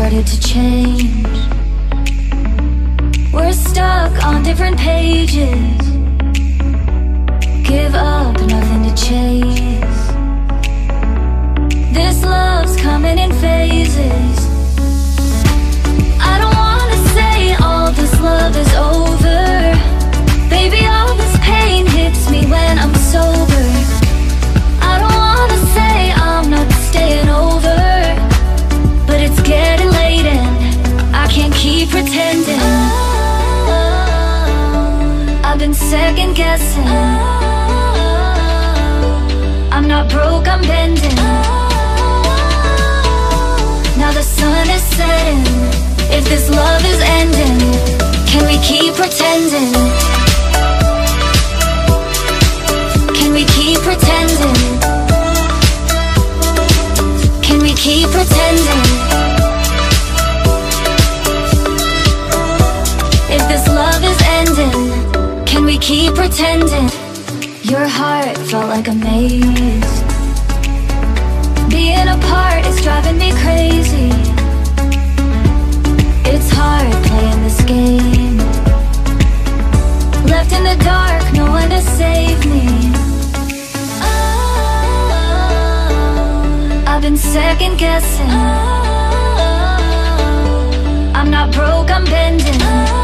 started to change. We're stuck on different pages. Give up, guessing. Oh, I'm not broke, I'm bending. Oh, now the sun is setting. If this love is ending, can we keep pretending? Can we keep pretending? Can we keep pretending? Pretending? Your heart felt like a maze. Being apart is driving me crazy. It's hard playing this game. Left in the dark, no one to save me. oh, I've been second guessing. oh, I'm not broke, I'm bending.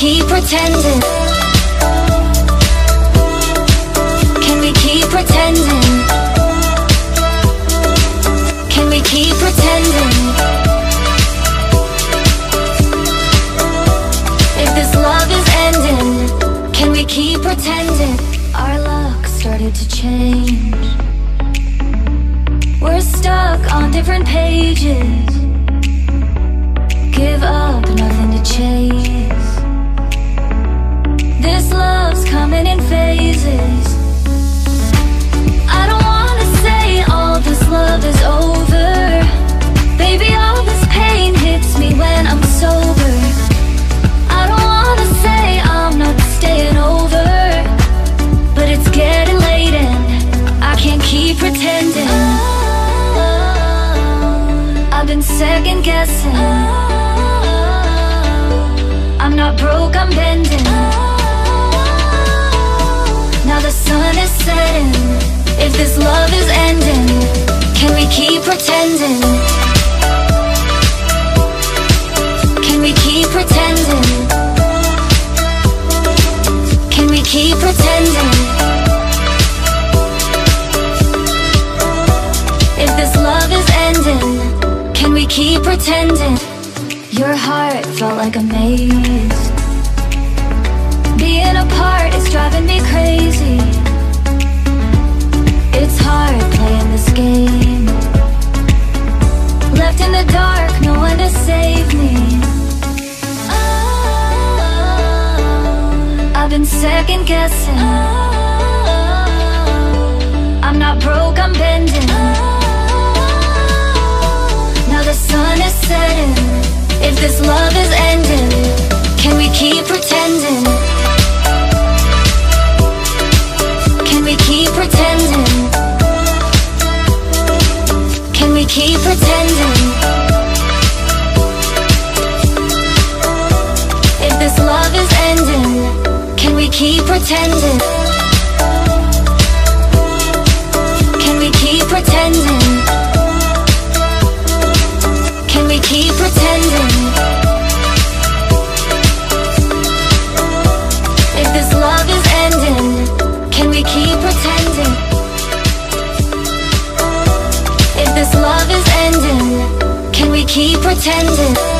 Keep pretending? Can we keep pretending? Can we keep pretending? If this love is ending, can we keep pretending? Our luck started to change. We're stuck on different pages. Give up, nothing to chase. Coming in phases. I don't wanna say all this love is over. Baby, all this pain hits me when I'm sober. I don't wanna say I'm not staying over. But it's getting late and I can't keep pretending. Oh, I've been second guessing. Oh, I'm not broke, I'm bending. Now keep pretending? Your heart felt like a maze. Being apart is driving me crazy. It's hard playing this game. Left in the dark, no one to save me. oh, I've been second guessing. I'm keep pretending? If this love is ending, can we keep pretending? Can we keep pretending? Keep pretending?